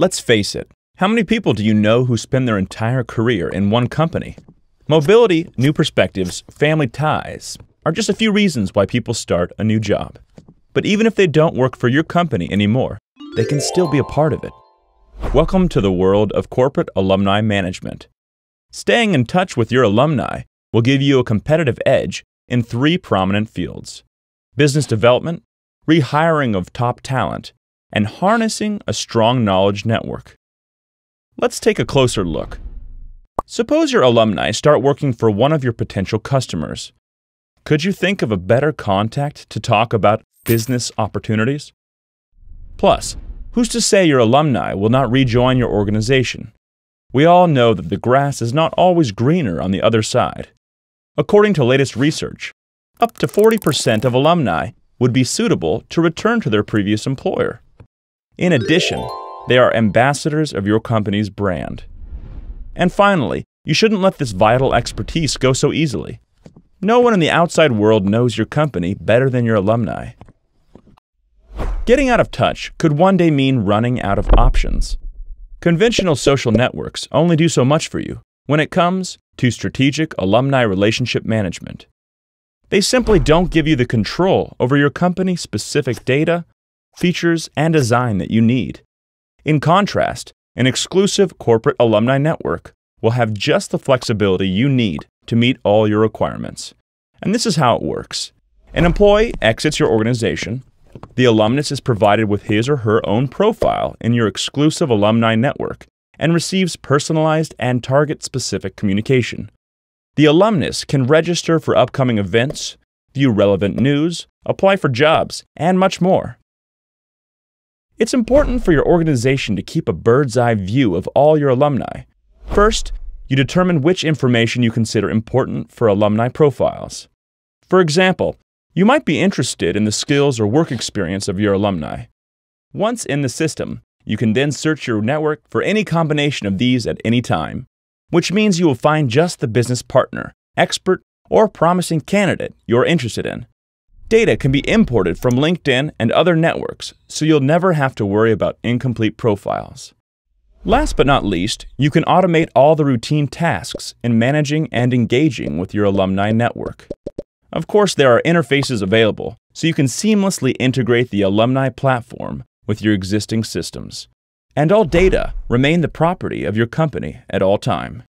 Let's face it, how many people do you know who spend their entire career in one company? Mobility, new perspectives, family ties are just a few reasons why people start a new job. But even if they don't work for your company anymore, they can still be a part of it. Welcome to the world of corporate alumni management. Staying in touch with your alumni will give you a competitive edge in three prominent fields business development, rehiring of top talent, and harnessing a strong knowledge network. Let's take a closer look. Suppose your alumni start working for one of your potential customers. Could you think of a better contact to talk about business opportunities? Plus, who's to say your alumni will not rejoin your organization? We all know that the grass is not always greener on the other side. According to latest research, up to 40% of alumni would be suitable to return to their previous employer. In addition, they are ambassadors of your company's brand. And finally, you shouldn't let this vital expertise go so easily. No one in the outside world knows your company better than your alumni. Getting out of touch could one day mean running out of options. Conventional social networks only do so much for you when it comes to strategic alumni relationship management. They simply don't give you the control over your company specific data, features, and design that you need. In contrast, an exclusive corporate alumni network will have just the flexibility you need to meet all your requirements. And this is how it works. An employee exits your organization. The alumnus is provided with his or her own profile in your exclusive alumni network and receives personalized and target specific communication. The alumnus can register for upcoming events, view relevant news, apply for jobs, and much more. It's important for your organization to keep a bird's eye view of all your alumni. First, you determine which information you consider important for alumni profiles. For example, you might be interested in the skills or work experience of your alumni. Once in the system, you can then search your network for any combination of these at any time which means you will find just the business partner, expert, or promising candidate you're interested in. Data can be imported from LinkedIn and other networks, so you'll never have to worry about incomplete profiles. Last but not least, you can automate all the routine tasks in managing and engaging with your alumni network. Of course, there are interfaces available, so you can seamlessly integrate the alumni platform with your existing systems and all data remain the property of your company at all time.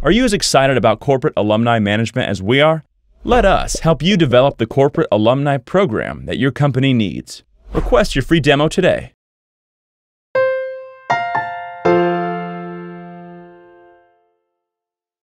Are you as excited about corporate alumni management as we are? Let us help you develop the corporate alumni program that your company needs. Request your free demo today.